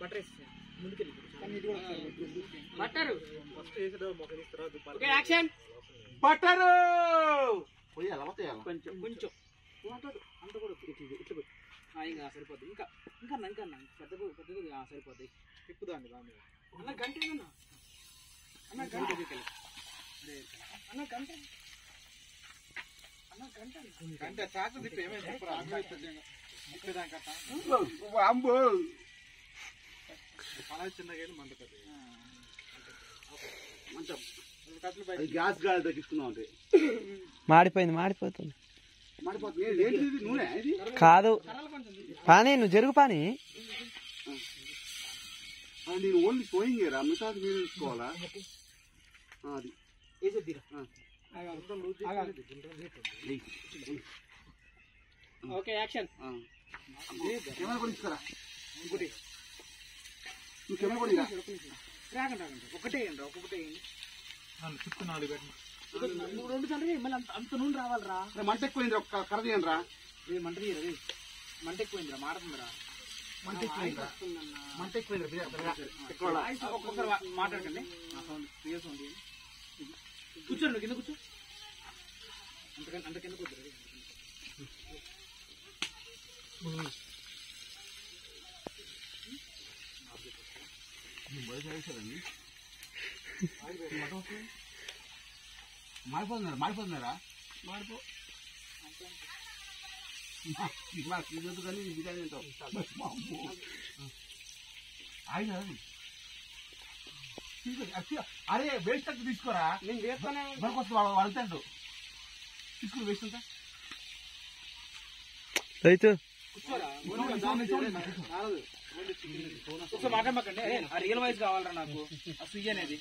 Butter వేసి ముందుకెళ్ళి butter first వేసేటప్పుడు మొక్క తీసి తర్వాత దుప్పాలి. Okay action. వేయాలా? కొంచెం కొంచెం. అంత కూడా. ఇట్లా ఇట్లా ఇంకా సరిపోద్ది. ఇంకా ఇంకా అన్న, ఇంకా అన్న. పెద్ద కొద్ది- పెద్ద కొద్దిగా, ఆ, సరిపోద్ది. తిప్పుదాండి దాన్ని అన్న గంట ఏదన్నా అన్న గంట అన్న గంట అన్న గంట అంటే చాకు తిప్పి ఏమైంది చెప్పరా? చిన్నగా మంట. పెద్ద గ్యాస్ గాలి తగ్గించుకుందాం అంటే. మాడిపోయింది మాడిపోతుంది. మాడిపోతుంది. ఏ- ఏంటిది ఇది? నూనె? ఇది? కాదు. పానీ నువ్వు జరుగు పానీ. నేను ఓన్లీ పోయింగ్ రా. మిగతా మీరు తీసుకోవాలా? అది. Okay action. కెమెరా కూడా ఇస్తారా ఇంకోటి. కూడా ఒకటే వేయండి ఒక్కొక్కటే వేయండి చుట్టూ నాలుగు పెట్టిన నువ్వు రెండు తండ్రి మళ్ళీ అంత నూనె రావాలిరా. మంట ఎక్కువైంది ఒక కర్ర తీయండి రా రే మంట తీయరా రే. మంట ఎక్కువైందిరా మారుతుందిరా మంట ఎక్కువైంది మంట ఎక్కువైంది ఒక్కొక్కరు మాట్లాడకండి. Sound clear sound. ఇవ్వండి. కూర్చోండి కింద కూర్చో. అంతకన్నా అంత కింద కూర్చో రే. మారిపోతున్నారా మారిపోతున్నారా ఇదొద్దు కానీ బిర్యానీ ఆయన అరే వేస్ట్ అంతా తీసుకోరా నేను వేస్తానే మనకొస్తే వాడు వెళ్తాడు తీసుకుని వేస్ట్ అంతా రైతు కూర్చోరా కూర్చో మాట్లాడమాకండి. అరే, ఆ రియల్ వాయిస్ కావాలరా నాకు. ఆ సుయ్య అనేది.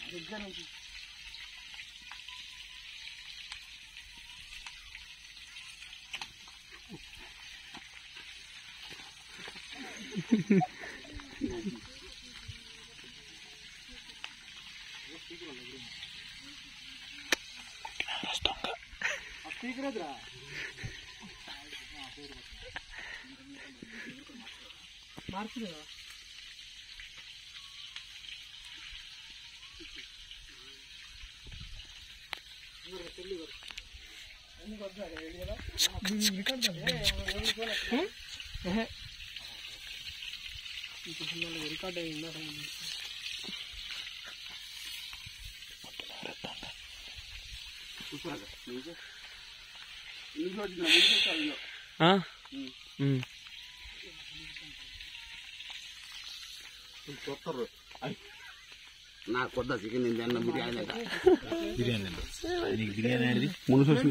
స్పీకర్ ఎదురా మార్చులేదా రికార్డ్ అయిందా కూర్చోరా చూస్తారు నాకు కొద్ద చికెన్ బిర్యానీ బిర్యానీ బిర్యానీ ముందు చూసిన